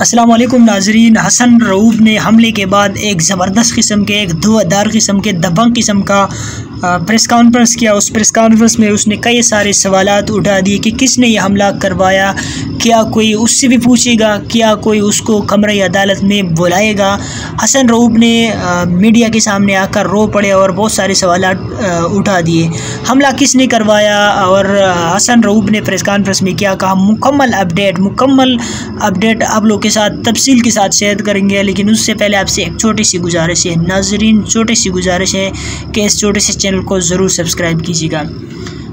السلام علیکم ناظرین، حسن رعوب نے حملے کے بعد ایک زبردست قسم کے، ایک دو دار قسم کے، دبنگ قسم کا پریس کانفرنس کیا، اس پریس کانفرنس میں اس نے کئی سارے سوالات اٹھا دیے کہ کس نے یہ حملہ کروایا، کیا کوئی اس سے بھی پوچھے گا، کیا کوئی اس کو کمرہ عدالت میں بلائے گا۔ حسن روب نے میڈیا کے سامنے آ کر رو پڑے اور بہت سارے سوالات اٹھا دیے۔ حملہ کس نے کروایا اور حسن روب نے پریس کانفرنس میں کیا کہا؟ مکمل اپڈیٹ مکمل اپڈیٹ آپ لوگ کے ساتھ، تفصیل کے ساتھ شیئر کریں گے، لیکن اس سے پہلے آپ سے ایک چھوٹی سی گزارش ہے۔ ناظرین، چھوٹی سی گزارش ہے کہ اس چھوٹے سے چینل کو ضرور سبسکرائب کیجیے گا۔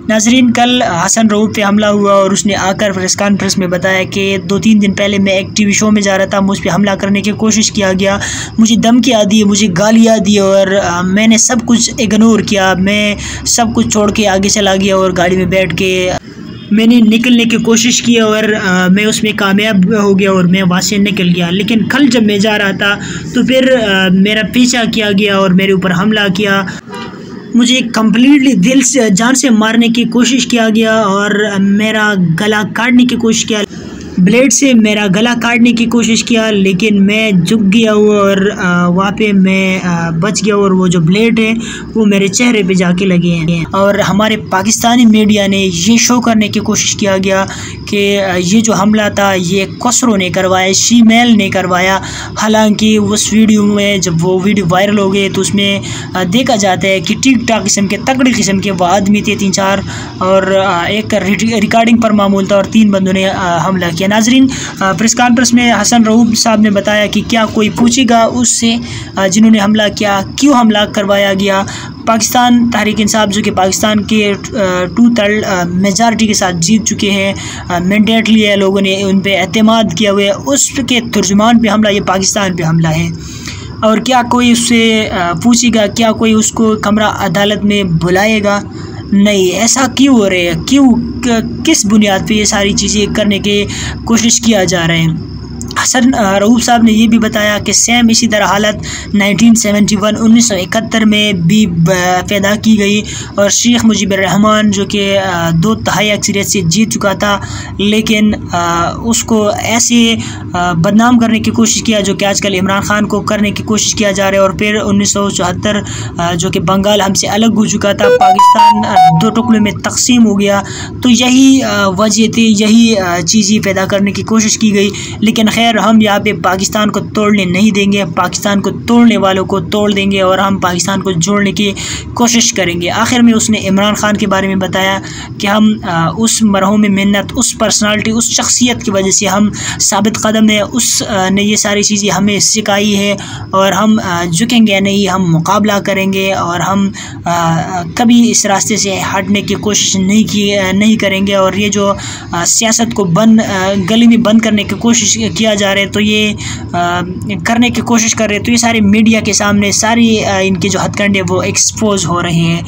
ناظرین، کل حسن روب پہ حملہ ہوا اور اس نے آ کر پریس کانفرنس میں بتایا کہ دو تین دن پہلے میں ایک ٹی وی شو میں جا رہا تھا، مجھ پہ حملہ کرنے کی کوشش کیا گیا۔ مجھے دھمکیاں دی مجھے گالیاں دی اور میں نے سب کچھ اگنور کیا۔ میں سب کچھ چھوڑ کے آگے چلا گیا اور گاڑی میں بیٹھ کے میں نے نکلنے کی کوشش کی اور میں اس میں کامیاب ہو گیا اور میں وہاں سے نکل گیا۔ لیکن کل جب میں جا رہا تھا تو پھر میرا پیچھا کیا گیا اور میرے اوپر حملہ کیا۔ مجھے کمپلیٹلی دل سے جان سے مارنے کی کوشش کیا گیا اور میرا گلا کاٹنے کی کوشش کیا۔ بلیڈ سے میرا گلا کاٹنے کی کوشش کیا، لیکن میں جھک گیا ہوں اور وہاں پہ میں بچ گیا اور وہ جو بلیڈ ہے، وہ میرے چہرے پہ جا کے لگے ہیں۔ اور ہمارے پاکستانی میڈیا نے یہ شو کرنے کی کوشش کیا گیا کہ یہ جو حملہ تھا، یہ کسرو نے کروایا شی میل نے کروایا۔ حالانکہ اس ویڈیو میں جب وہ ویڈیو وائرل ہو گئے تو اس میں دیکھا جاتا ہے کہ ٹھیک ٹاک قسم کے تکڑی قسم کے وہ آدمی تھے تین چار۔ اور ایک ریکارڈنگ پر معمول تھا اور تین بندوں نے حملہ کیا۔ ناظرین پریس کانفرنس میں حسن رعوب صاحب نے بتایا کہ کیا کوئی پوچھے گا اس سے جنہوں نے حملہ کیا، کیوں حملہ کروایا گیا؟ پاکستان تحریک انصاف جو کہ پاکستان کے ٹو تھرڈ میجارٹی کے ساتھ جیت چکے ہیں مینڈیٹ لیا ہے لوگوں نے، ان پہ اعتماد کیا ہوا ہے، اس کے ترجمان پہ حملہ، یہ پاکستان پہ حملہ ہے۔ اور کیا کوئی اس سے پوچھے گا، کیا کوئی اس کو کمرہ عدالت میں بلائے گا؟ نہیں، ایسا کیوں ہو رہے ہیں؟ کیوں، کس بنیاد پہ یہ ساری چیزیں کرنے کے کوشش کیا جا رہے ہیں؟ حسن رعوب صاحب نے یہ بھی بتایا کہ سیم اسی طرح حالت نائنٹین سیونٹی ون، انیس سو اکہتر میں بھی پیدا کی گئی اور شیخ مجیب الرحمان جو کہ دو تہائی اکثریت سے جیت چکا تھا، لیکن اس کو ایسے بدنام کرنے کی کوشش کیا جو کہ آج کل عمران خان کو کرنے کی کوشش کیا جا رہا ہے اور پھر انیس سو چوہتر جو کہ بنگال ہم سے الگ ہو چکا تھا، پاکستان دو ٹکڑوں میں تقسیم ہو گیا، تو یہی وجہ تھی یہی چیزیں پیدا کرنے کی کوشش کی گئی، لیکن خیر ہم یہاں پہ پاکستان کو توڑنے نہیں دیں گے، پاکستان کو توڑنے والوں کو توڑ دیں گے اور ہم پاکستان کو جوڑنے کی کوشش کریں گے۔ آخر میں اس نے عمران خان کے بارے میں بتایا کہ ہم اس مرحوم محنت اس پرسنالٹی اس شخصیت کی وجہ سے ہم ثابت قدم ہیں اس نے یہ ساری چیزیں ہمیں سکھائی ہے اور ہم جھکیں گے نہیں، ہم مقابلہ کریں گے اور ہم کبھی اس راستے سے ہٹنے کی کوشش نہیں کی نہیں کریں گے اور یہ جو سیاست کو بند گلی میں بند کرنے کی کوشش کیا جا رہے تو یہ کرنے کی کوشش کر رہے تو یہ سارے میڈیا کے سامنے ساری ان کے جو ہتھ کنڈے وہ ایکسپوز ہو رہے ہیں۔